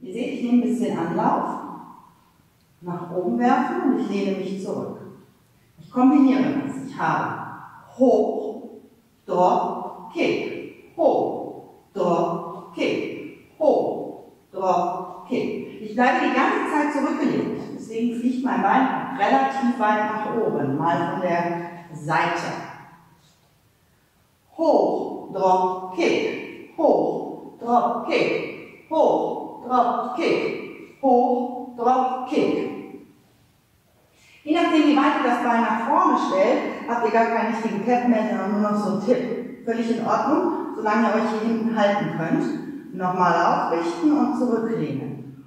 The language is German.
Ihr seht, ich nehme ein bisschen Anlauf, nach oben werfen und ich lehne mich zurück. Ich kombiniere das. Ich habe hoch, drop, kick, hoch, drop, kick, hoch, drop, kick. Ich bleibe die ganze Zeit zurückgelegt. Deswegen fliegt mein Bein relativ weit nach oben, mal von der Seite. Hoch, drop, kick, hoch, drop, kick, hoch, drop, kick, hoch, drop, kick. Je nachdem, wie weit ihr das Bein nach vorne stellt, habt ihr gar keinen richtigen Tap mehr, sondern nur noch so einen Tipp. Völlig in Ordnung, solange ihr euch hier hinten halten könnt. Nochmal aufrichten und zurücklehnen.